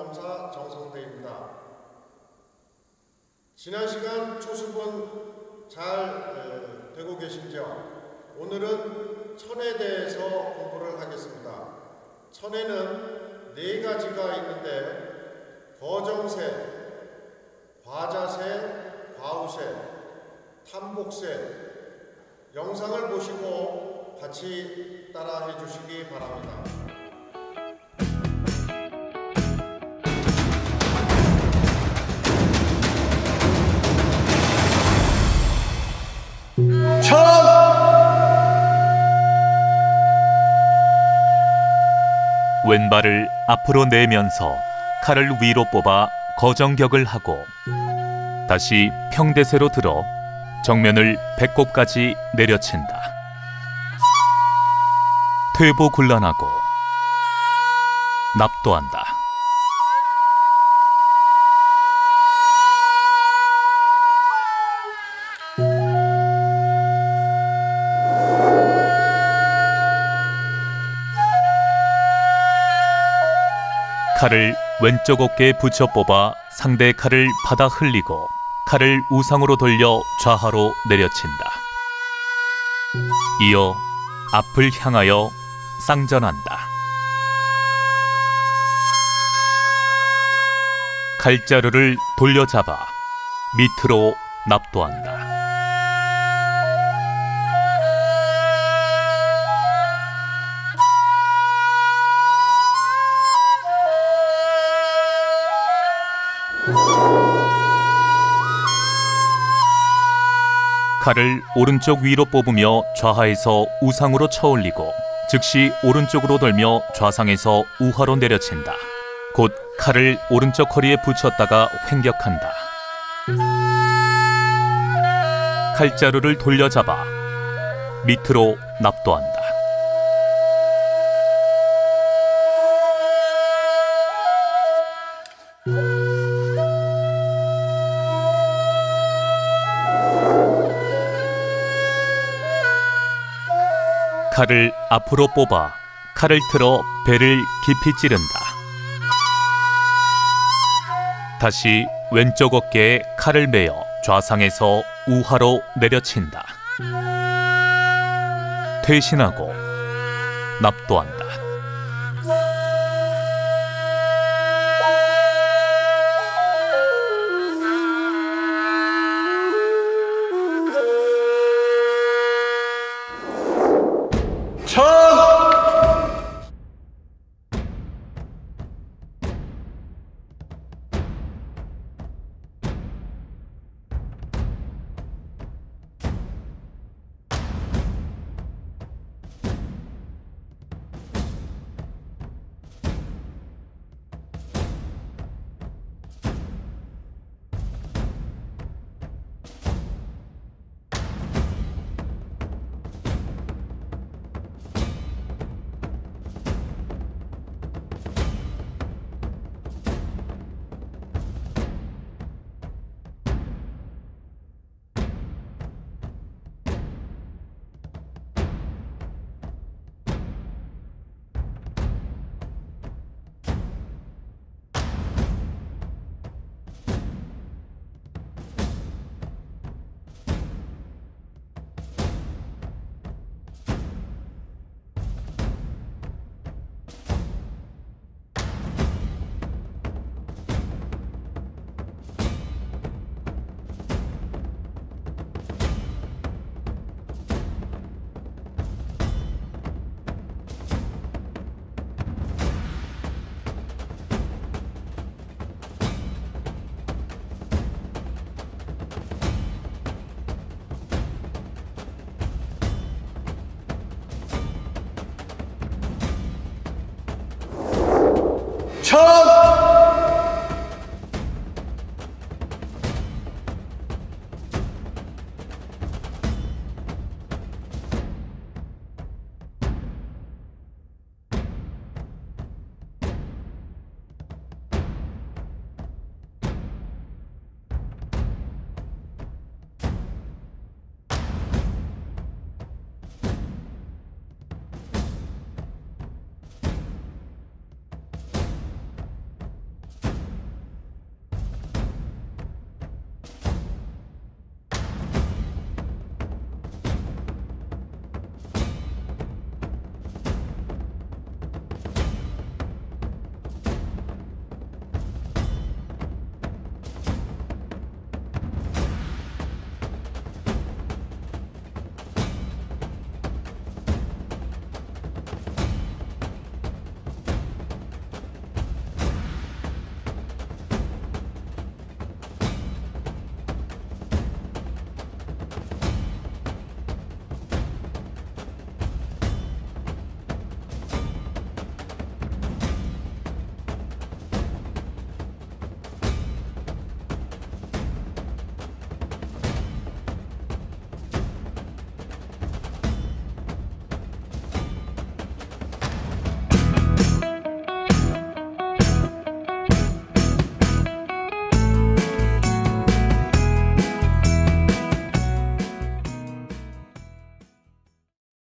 대한검도의 이사 8단 범사 정성대입니다. 지난 시간 초수분 잘 에, 되고 계신지요? 오늘은 천에 대해서 공부를 하겠습니다. 천에는 네 가지가 있는데 거정세, 과자세, 과우세, 탐복세 영상을 보시고 같이 따라해 주시기 바랍니다. 왼발을 앞으로 내면서 칼을 위로 뽑아 거정격을 하고 다시 평대세로 들어 정면을 배꼽까지 내려친다. 퇴보 굴란하고 납도한다. 칼을 왼쪽 어깨에 붙여 뽑아 상대의 칼을 받아 흘리고 칼을 우상으로 돌려 좌하로 내려친다. 이어 앞을 향하여 쌍전한다. 칼자루를 돌려잡아 밑으로 납도한다. 칼을 오른쪽 위로 뽑으며 좌하에서 우상으로 쳐올리고 즉시 오른쪽으로 돌며 좌상에서 우하로 내려친다. 곧 칼을 오른쪽 허리에 붙였다가 횡격한다. 칼자루를 돌려잡아 밑으로 납도한다. 칼을 앞으로 뽑아 칼을 틀어 배를 깊이 찌른다. 다시 왼쪽 어깨에 칼을 매어 좌상에서 우하로 내려친다. 퇴신하고 납도한다.